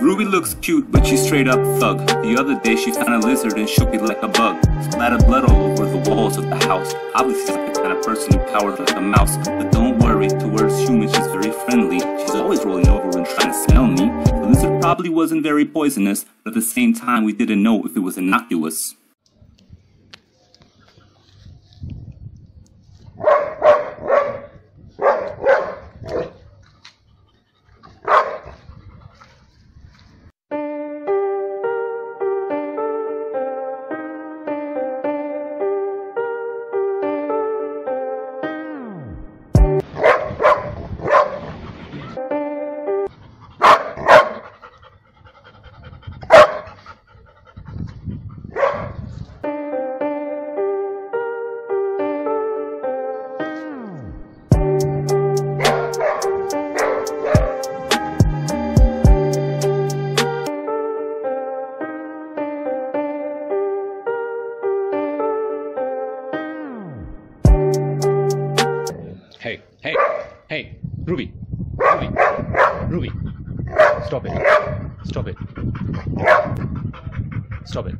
Ruby looks cute, but she's straight up thug. The other day she found a lizard and shook it like a bug. Splattered blood all over the walls of the house. Obviously the kind of person who powers like a mouse. But don't worry, towards humans she's very friendly. She's always rolling over and trying to smell me. The lizard probably wasn't very poisonous, but at the same time we didn't know if it was innocuous. Hey, hey, Ruby, Ruby, Ruby, stop it, stop it, stop it.